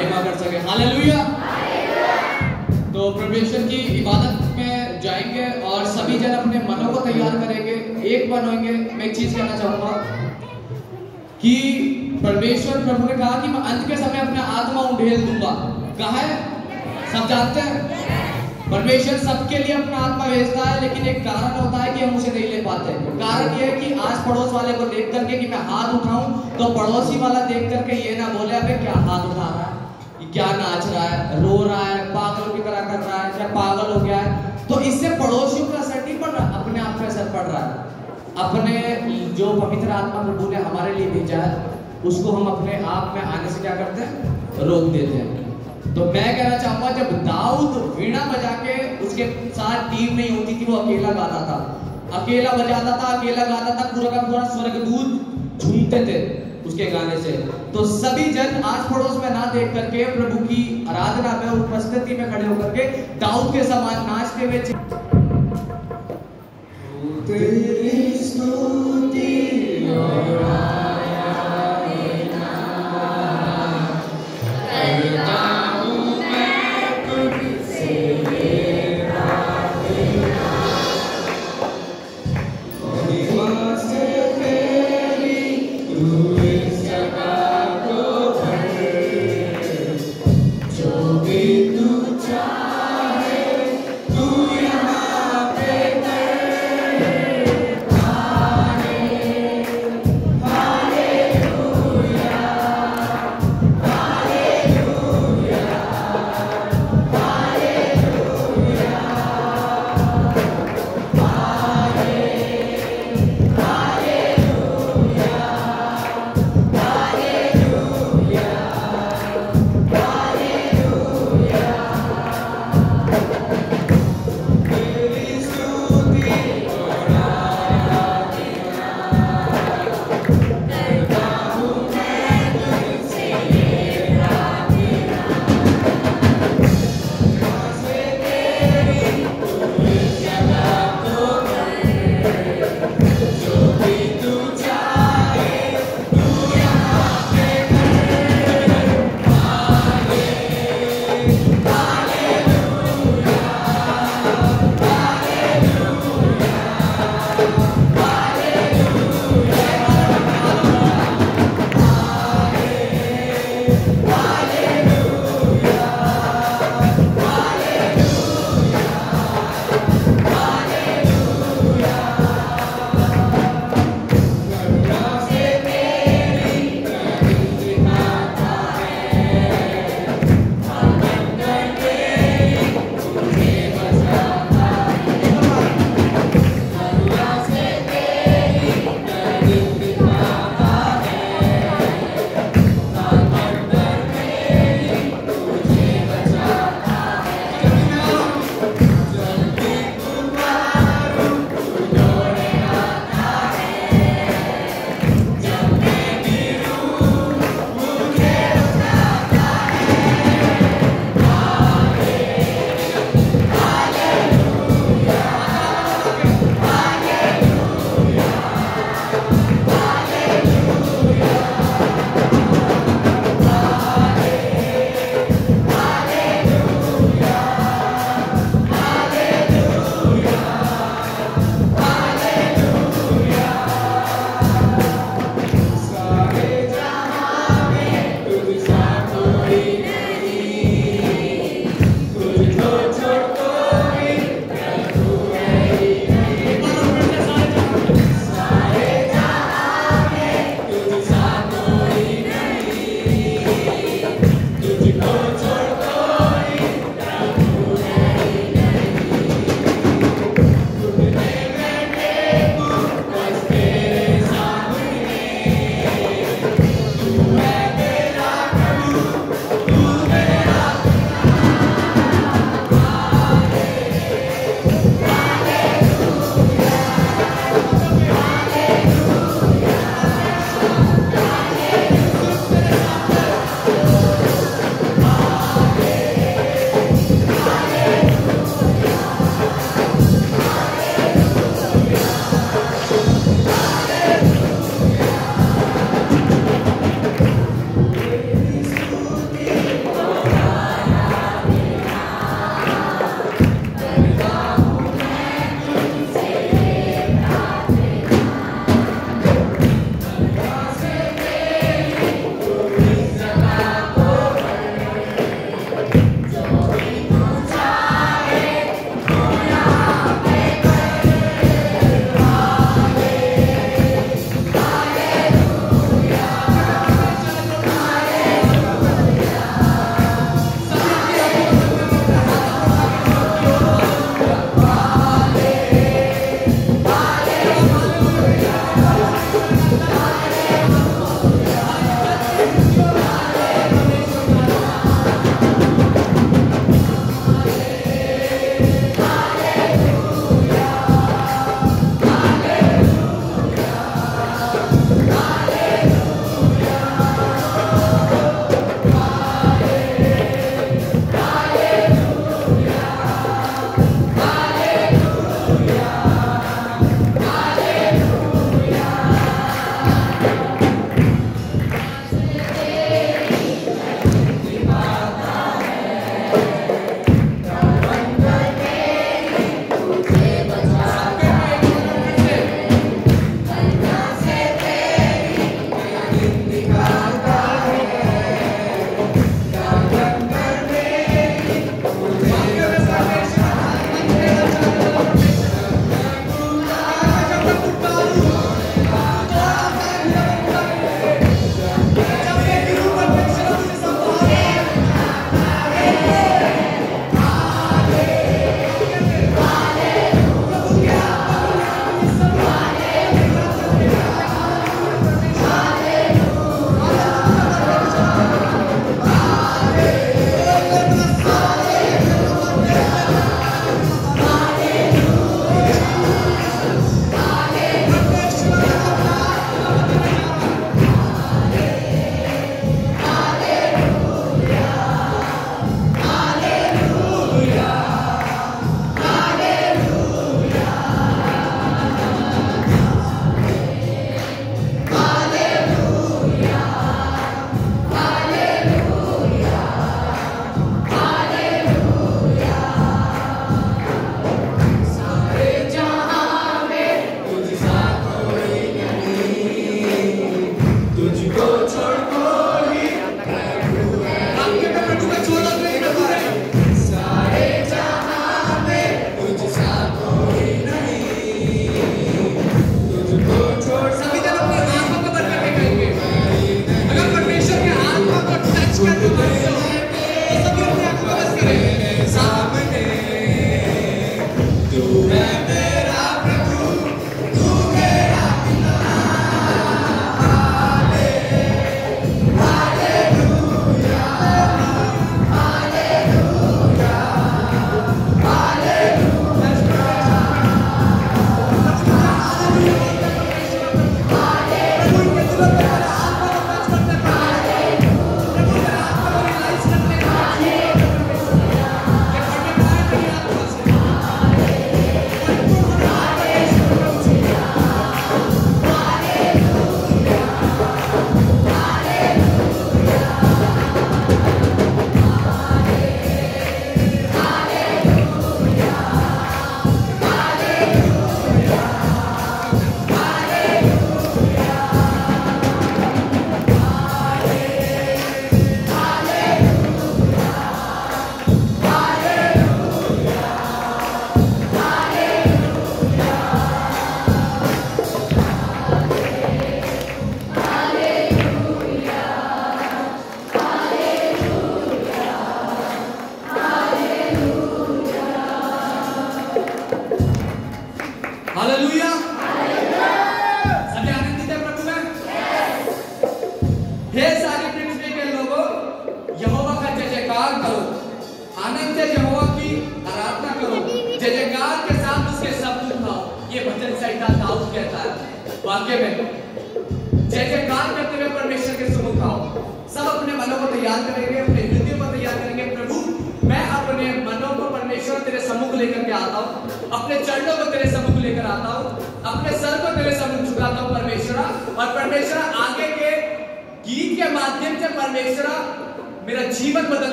महिमा कर सके। हालेलुया। तो परमेश्वर की इबादत में जाएँगे और सभी जन अपने मनों को तैयार करेंगे। एक मन होंगे। मैं एक चीज़ कहना चाहूँगा कि परमेश्वर प्रभु ने कहा कि मैं अंत के समय अपना आत्मा उंडेल दूँगा। कहा है? सब जानते हैं? परमेश्वर सबके लिए अपना आत्मा भेजता है, लेकिन एक कारण होता है कि हम उसे नहीं ले पाते। कारण यह है कि आज पड़ोस वाले को देख करके कि मैं हाथ उठाऊं तो पड़ोसी वाला देख करके ये ना बोले, अबे, क्या हाथ उठा रहा है? क्या नाच रहा है, रो रहा है, पागलों की तरह कर रहा है, क्या पागल हो गया है? तो इससे पड़ोसियों का असर नहीं पड़ रहा, अपने आप पे असर पड़ रहा है। अपने जो पवित्र आत्मा प्रभु ने हमारे लिए भेजा है, उसको हम अपने आप में आने से क्या करते हैं? रोक देते हैं। तो मैं कहना चाहूँगा, जब दाऊद वीणा बजा के उसके साथ टीम नहीं होती थी वो अकेला गाता था, अकेला बजाता था, अकेला गाता था, पूरा का पूरा स्वर्गदूत झूमते थे। उसके गाने से। तो सभी जन आज पड़ोस में ना देख करके प्रभु की आराधना में उपस्थिति में खड़े होकर के दाऊद के समान नाचते हुए तेरी स्तुति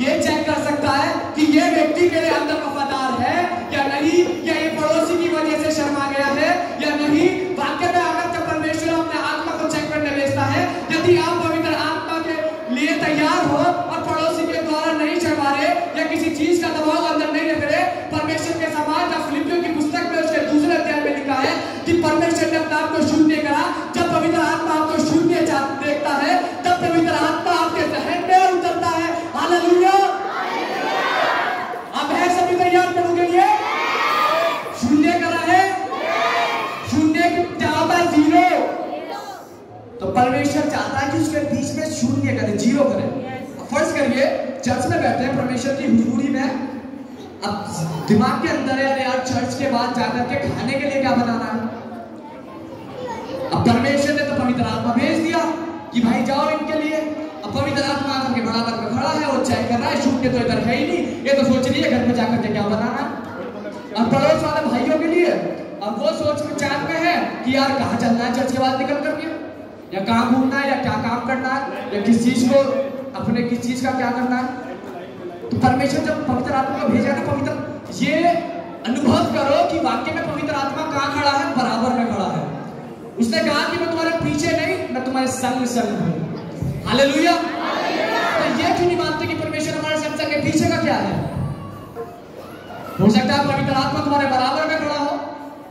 ये चेक कर सकता है कि ये व्यक्ति मेरे अंदर वफादार है या नहीं, या ये पड़ोसी की वजह से शर्मा गया है या नहीं। वाक्य में अगर जब परमेश्वर अपने आत्मा को चेक करने भेजता है, यदि आप पवित्र आत्मा के लिए तैयार हो और पड़ोसी के द्वारा नहीं शर्मा रहे या किसी चीज़ का दबाव अंदर नहीं रख रहे, परमेश्वर के समाज या फिलिपियों की पुस्तक में उसके दूसरे अध्याय में लिखा है कि परमेश्वर ने अपने आप को शून्य करा जब पवित्र आत्मा आपको शून्य जा- देखता है तब पवित्र आत्मा आपके जहन में उतरता है हालेलुया अब है सभी तैयार प्रभु के लिए शून्य करा है शून्य क्या होता है ज़ीरो तो परमेश्वर चाहता है कि उसके बीच में शून्य करे ज़ीरो करे अब फ़र्ज़ करिए चर्च में बैठे हैं परमेश्वर की हुजूरी में अब दिमाग के अंदर है, अरे यार चर्च के बाद जाकर के खाने के लिए क्या बनाना है? अब परमेश्वर ने तो पवित्र आत्मा भेज दिया कि भाई जाओ इनके लिए। अब पवित्र आत्मा आकर के में खड़ा है और चेक कर रहा है शून्य तो इधर है ही नहीं। ये तो सोच रही है घर में जाकर के क्या बनाना अब पड़ोस वाले भाइयों के लिए, अब वो सोच विचार में है कि यार, कहाँ चलना है चर्च के बाद निकल करके? या कहाँ घूमना है, या क्या काम करना है, या किस चीज़ को, अपने किस चीज़ का क्या करना है? तो परमेश्वर जब पवित्र आत्मा को भेजा ना, पवित्र ये अनुभव करो कि वाक्य में पवित्र आत्मा कहाँ खड़ा है? बराबर में खड़ा है। उसने कहा कि मैं तुम्हारे पीछे नहीं, मैं तुम्हारे संग संग हूँ। हालेलुया। तो ये क्यों नहीं मानते कि परमेश्वर हमारे संग संग है पीछे का क्या है? हो सकता है पवित्र आत्मा तुम्हारे बराबर में खड़ा हो,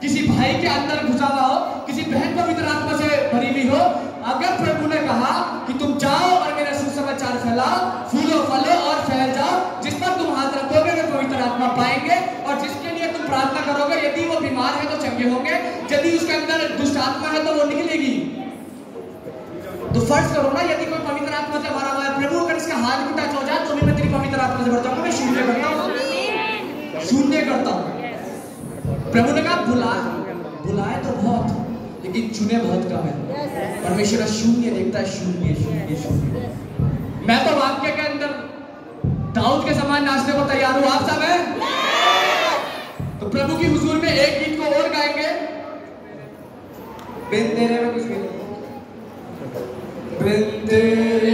किसी भाई के अंदर घुसा हुआ हो, किसी बहन पवित्र आत्मा से भरी हुई हो। अगर प्रभु ने कहा कि तुम जाओ और मेरा सुसमाचार फैलाओ, फूलो फलो और फैल जाओ जिस पर तुम हाथ रखोगे वे पवित्र आत्मा पाएँगे और जिसके लिए तुम प्रार्थना करोगे, यदि वो बीमार है तो चंगे होंगे, यदि उसके अंदर दुष्ट आत्मा है तो वो निकलेगी। तो फ़र्ज़ करो ना, यदि कोई पवित्र आत्मा से भरा हुआ है, प्रभु अगर इसका हाथ भी टच हो जाए तो भी मैं तेरी पवित्र आत्मा से भर जाऊँगा मैं शून्य करता हूँ। शून्य करता हूँ। प्रभु ने कहा, बुला, बुलाए तो बहुत, लेकिन चुने बहुत कम है। परमेश्वर शून्य देखता है, शून्य शून्य शून्य। मैं तो वाक्य के अंदर दाऊद के समान नाचने को तैयार हूँ। आप सब हैं? प्रभु की हुजूर में एक गीत को और गाएँगे। बिन तेरे में कुछ भी नहीं। बिन तेरे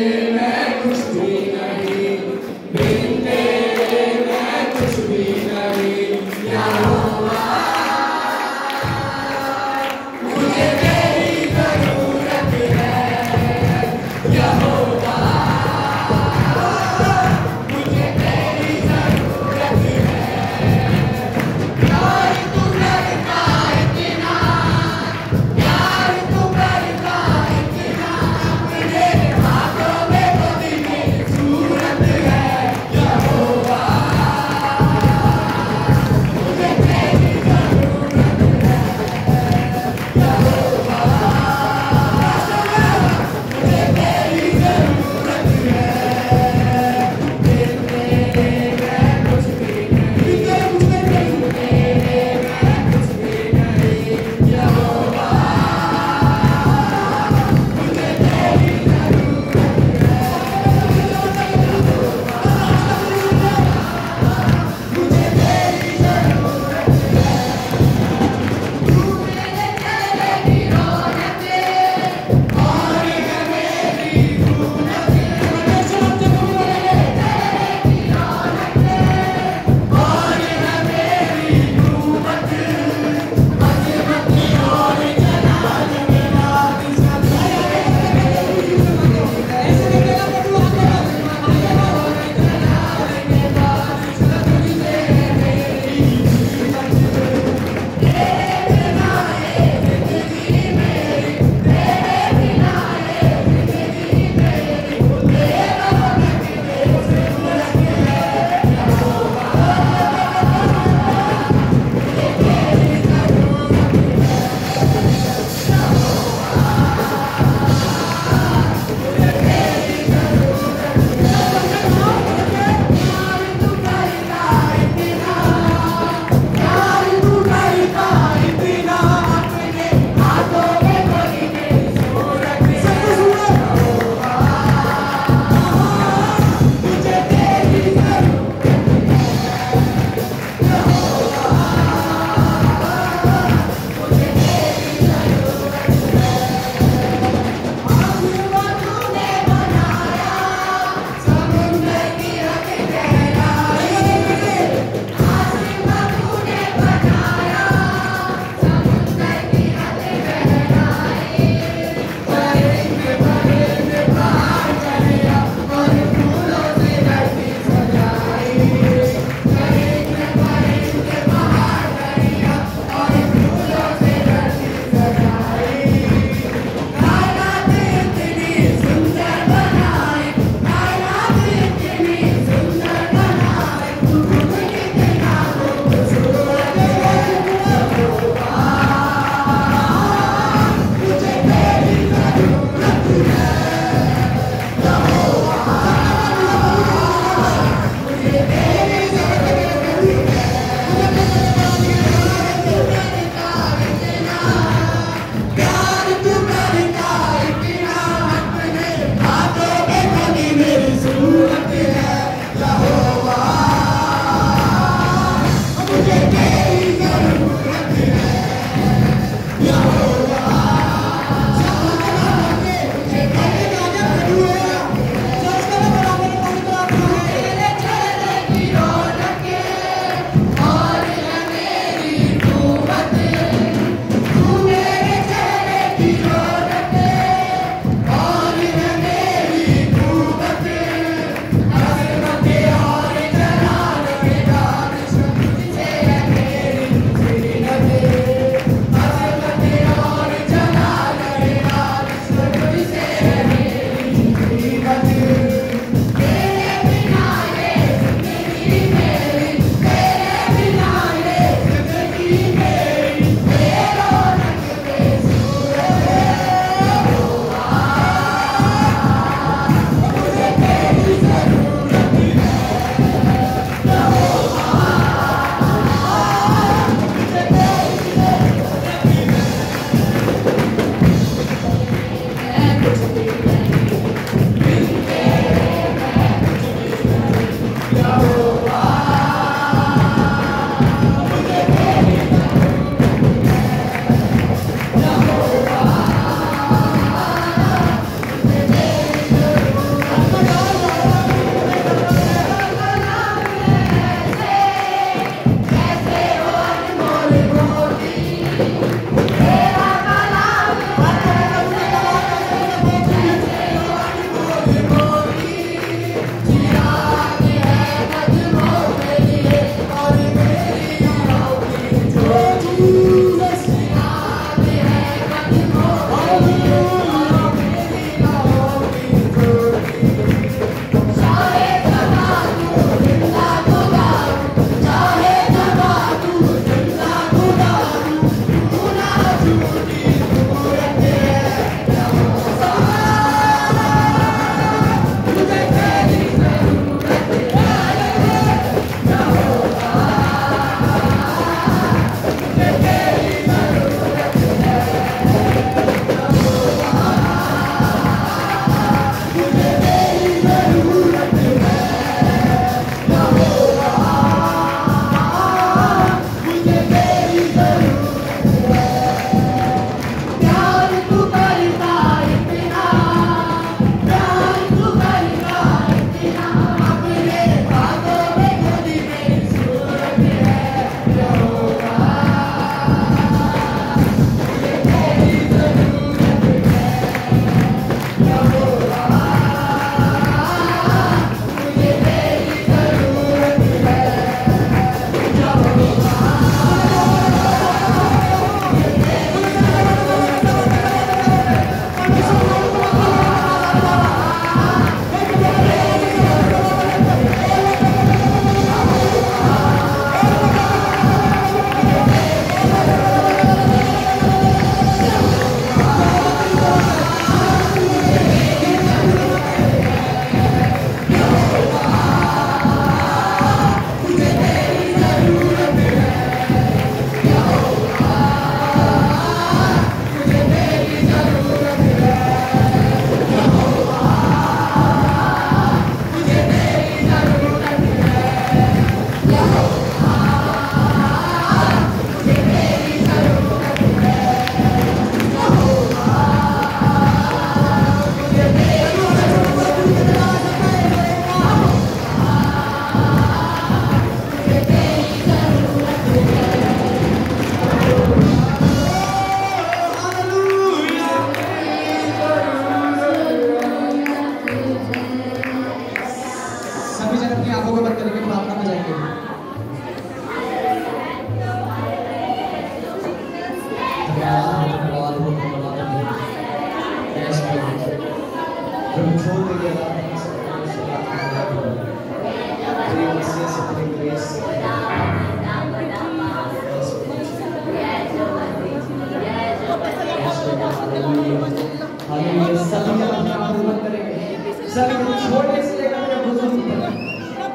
छोटे से लेकर के बुज़ुर्ग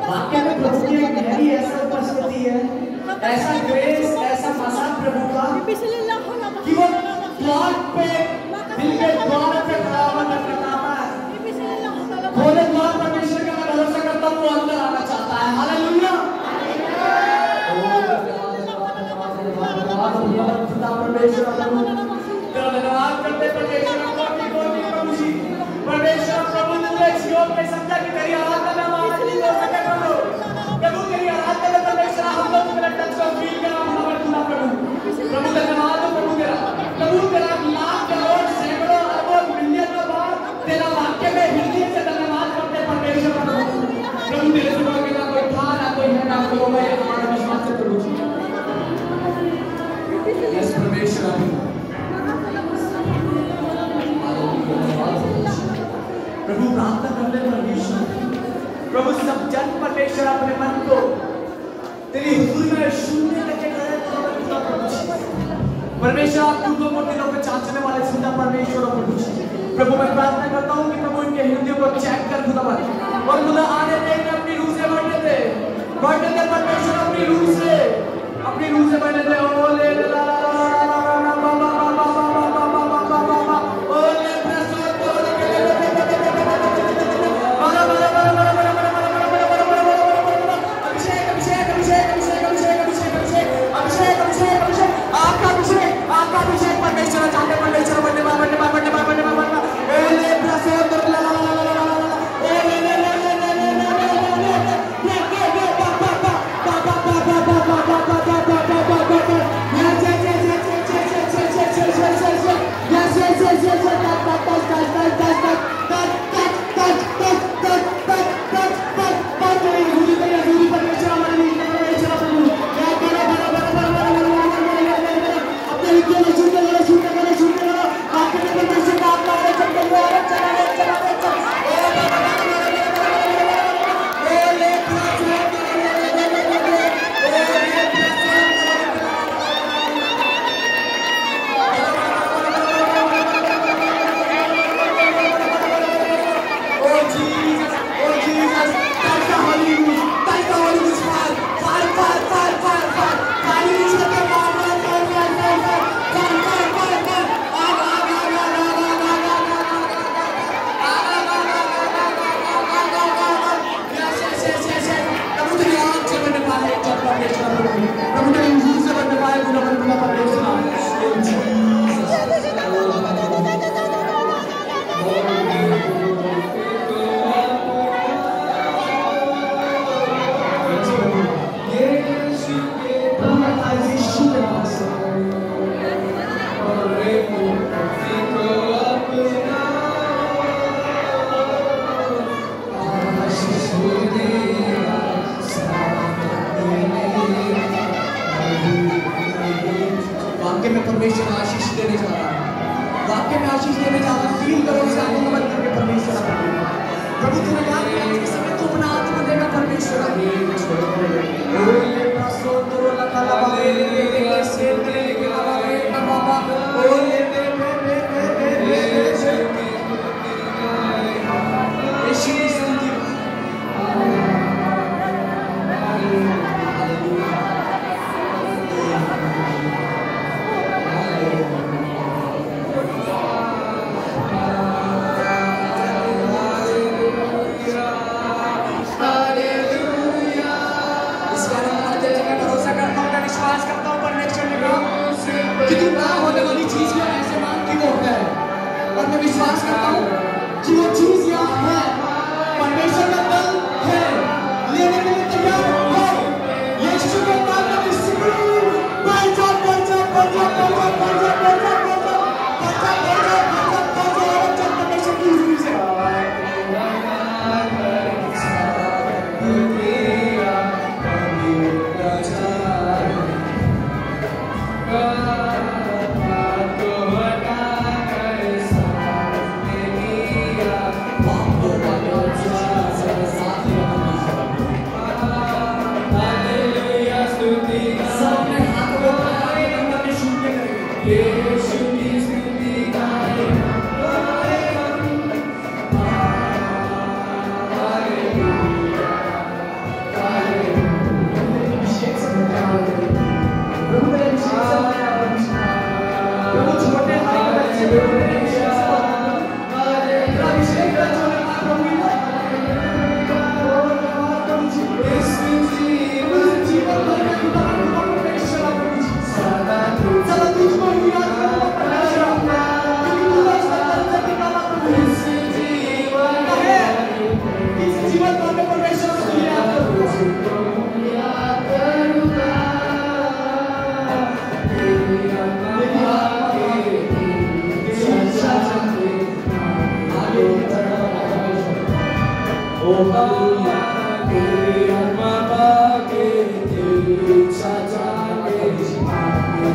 वाक्य में प्रभु की एक गहरी ऐसा उपस्थिति है ऐसा ग्रेस ऐसा मसाज प्रभु का कि वो प्लॉट पे प्रभु का धन्यवाद हो, प्रभु तेरा। प्रभु तेरा लाख करोड़ सैकड़ों अरबों मिलियनों बार तेरा वाक्य में हिंदी से धन्यवाद करते परमेश्वर प्रभु। प्रभु तेरे से बड़ा ना कोई था, ना कोई है, ना कोई मैं हमारा विश्वास से प्रभु जी। यस, परमेश्वर प्रभु। प्रार्थना कर ले परमेश्वर। प्रभु, सब जन परमेश्वर अपने मन को तेरी हमेशा दूसरों को चाचने वाले ज़िंदा परमेश्वर प्रभु, मैं प्रार्थना करता हूँ कि प्रभु इनके हृदय को चेक कर खुदा और खुदा आज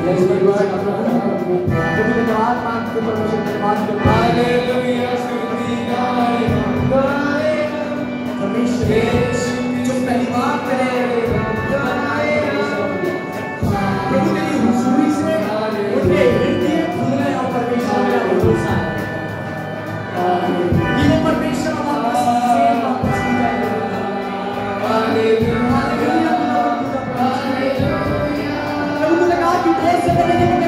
धन्यवाद मांगते परमेश्वर धन्यवाद परमेश्वर जो पहली बार तेरे प्रभु तेरी हुजूरी से उठे हृदय खुले और परमेश्वर मेरा भरोसा है ये परमेश्वर हमारा सबसे पसंदीदा है हालेलुया Deus, seu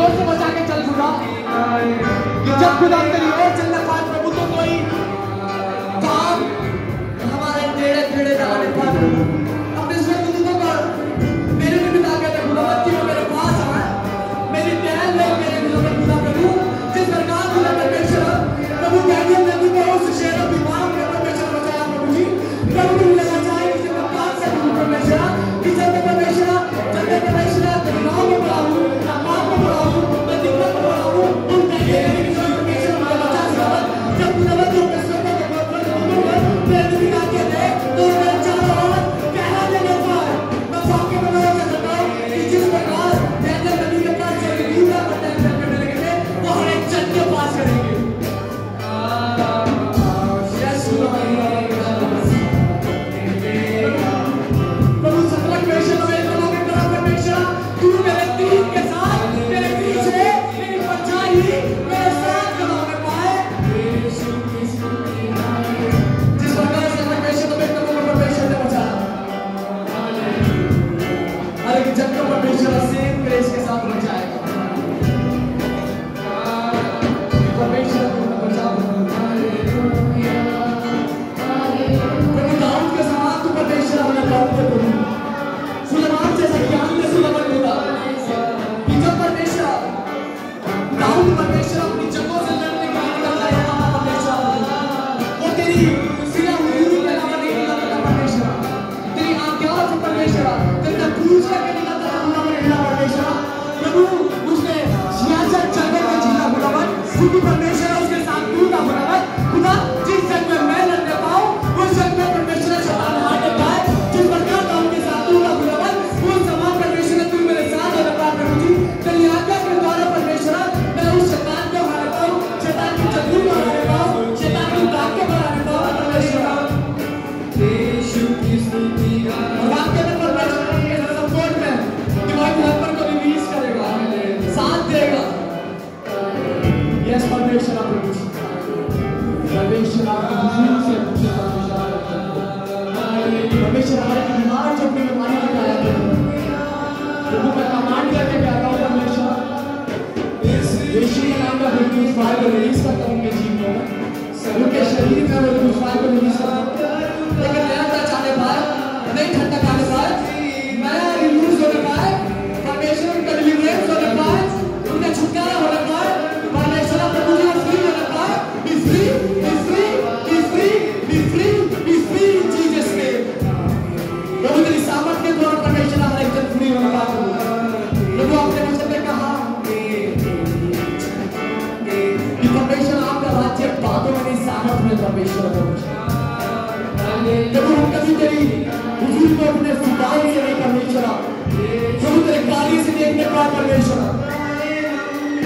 ज़ोर से बचा के चल खुदा जब खुदा तेरी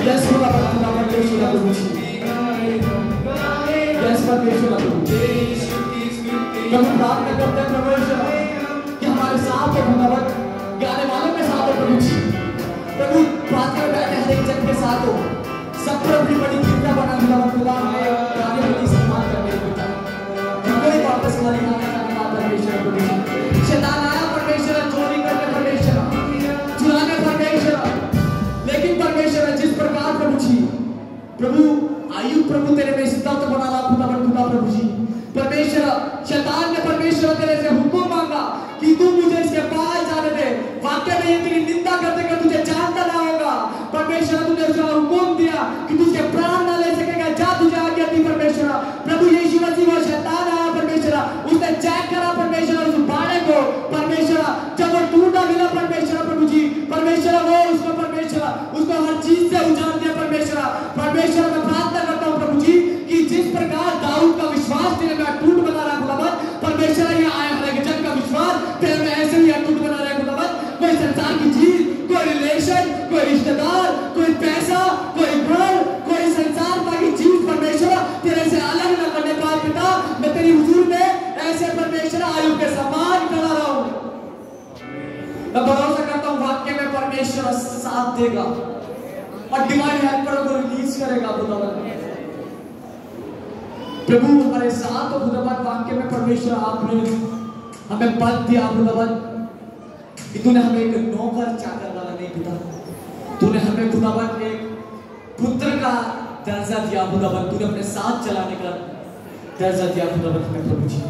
यस खुदा खुदा परमेश्वर प्रभु यस परमेश्वर प्रभु यीशु की स्तुति प्रभु प्रार्थना करते हैं परमेश्वर कि हमारे साथ हो खुदावत गाने वालों के साथ हो, प्रभु प्रभु प्रार्थना में बैठे हर एक जन के साथ हो। सब पर अपनी बड़ी परमेश्वर तुझे उसका हुक्म दिया कि तुझे प्राण ना ले परमेश्वर आपने हमें बल दिया खुदावत कि तूने हमें एक नौकर चाकर वाला नहीं पिता तूने हमें खुदावत एक पुत्र का दर्जा दिया खुदावत तूने अपने साथ चलाने का दर्जा दिया खुदावत हमें प्रभु जी,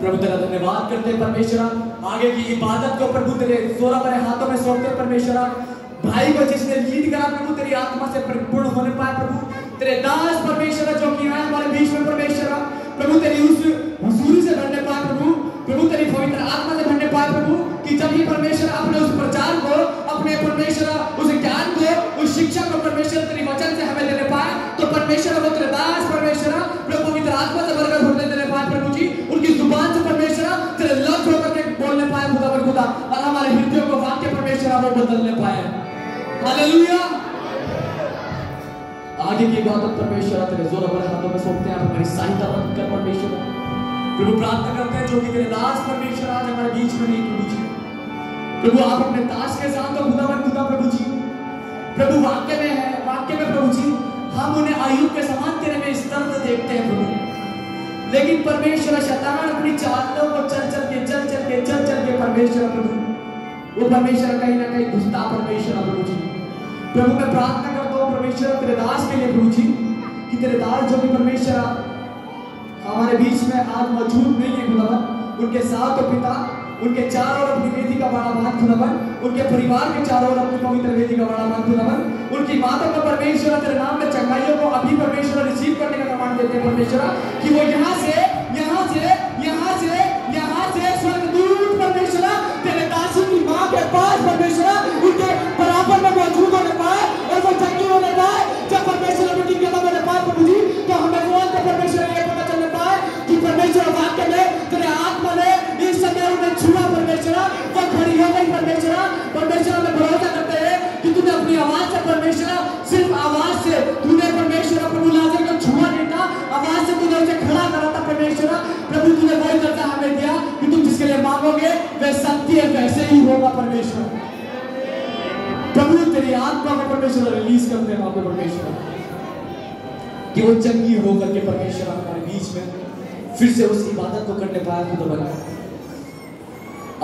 प्रभु तेरा धन्यवाद करते हैं परमेश्वर। आगे की इबादत को प्रभु तेरे सोरा बड़े हाथों में सौंपते परमेश्वर। भाई को जिसने लीड करा प्रभु, तेरी आत्मा से परिपूर्ण होने पाए प्रभु। तेरे दास परमेश्वर जो कि हमारे बीच में परमेश्वर, प्रभु तेरी उस हुजूरी से भरने पाए प्रभु प्रभु तेरी पवित्र आत्मा से भरने पाए प्रभु कि जब ये परमेश्वर अपने उस प्रचार को, अपने परमेश्वर उस ज्ञान को, उस शिक्षा को परमेश्वर तेरी वचन से हमें देने पाए। तो परमेश्वर वो तेरे दास परमेश्वर प्रभु पवित्र आत्मा से भरकर भरने देने पाए प्रभु जी। उनकी ज़ुबान से परमेश्वर तेरे लफ्ज होकर के बोलने पाए खुदा पर खुदा। और हमारे हृदयों को वाक्य परमेश्वर वो बदलने पाए। हालेलुया। आगे की इबादत परमेश्वर तेरे ज़ोर बड़े हाथों में सौंपते हैं। हमारी सहायता कर परमेश्वर। प्रभु प्रार्थना करते हैं, जो कि तेरे दास परमेश्वर आज हमारे बीच में नहीं प्रभु जी प्रभु, आप अपने दास के साथ हो खुदा खुदा प्रभु जी। प्रभु, वाक्य में है, वाक्य में प्रभु जी, हम उन्हें आयुब के समान तेरे में स्तर से देखते हैं प्रभु। लेकिन परमेश्वर, शैतान अपनी चालों को चल चल के, चल चल के, चल चल के परमेश्वर प्रभु। वो परमेश्वर कहीं ना कहीं घुसता परमेश्वर प्रभु जी। प्रभु, मैं प्रार्थना करता हूँ परमेश्वर तेरे दास के लिए प्रभु जी, कि तेरे दास जो भी परमेश्वर हमारे बीच में आज मौजूद नहीं है खुदावन उनके साथ हो पिता उनके चारों ओर अपनी वेदी का बड़ा महत्व नमन उनके परिवार के चारों ओर अपनी पवित्र वेदी का बड़ा महत्व नमन उनकी माता का परमेश्वर, तेरे नाम में चंगाइयों को अभी परमेश्वर रिसीव करने का कमांड देते हैं परमेश्वर, कि वो यहाँ से यहाँ से यहाँ से यहाँ से स्वर्गदूत परमेश्वर, तेरे दासी की माँ के पास परमेश्वर, उनके बराबर में मौजूद होने पाए, और वो चंगी होने पाए। जब परमेश्वर अपनी कदम होने पाए प्रभु जी तो हमें कौन परमेश्वर ये पता चलने पाए कि परमेश्वर वाक्य में में भरोसा करते हैं कि तूने अपनी आवाज़ से सिर्फ़ आवाज़ से, तूने प्रभु लाजर को छुआ नहीं था, आवाज़ से तूने उसे खड़ा करा था प्रभु, तूने वही करता हमें दिया कि तुम जिसके लिए मांगोगे, वह सत्य वैसे ही होगा परमेश्वर। प्रभु, तेरी आत्मा को परमेश्वर रिलीज़ परमेश्वर। कि वो चंगी होकर के परमेश्वर हमारे बीच में फिर से उस इबादत को करने पाया तो बना।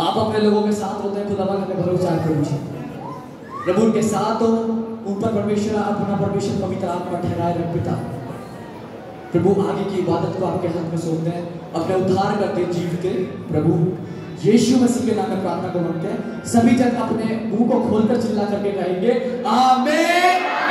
आप अपने लोगों के साथ होते हैं, खुदा बना भरोसा है प्रभु प्रभु, उनके साथ हो ऊपर परमेश्वर अपना परमेश्वर पवित्र आत्मा ठहराए रहे पिता। प्रभु, आगे की इबादत को आपके हाथ में सौंपते हैं। अपने उद्धार करते जीव के। प्रभु, यीशु मसीह के नाम में प्रार्थना को मांगते हैं। सभी जन अपने मुँह को खोलकर चिल्ला करके कहेंगे, आमेन।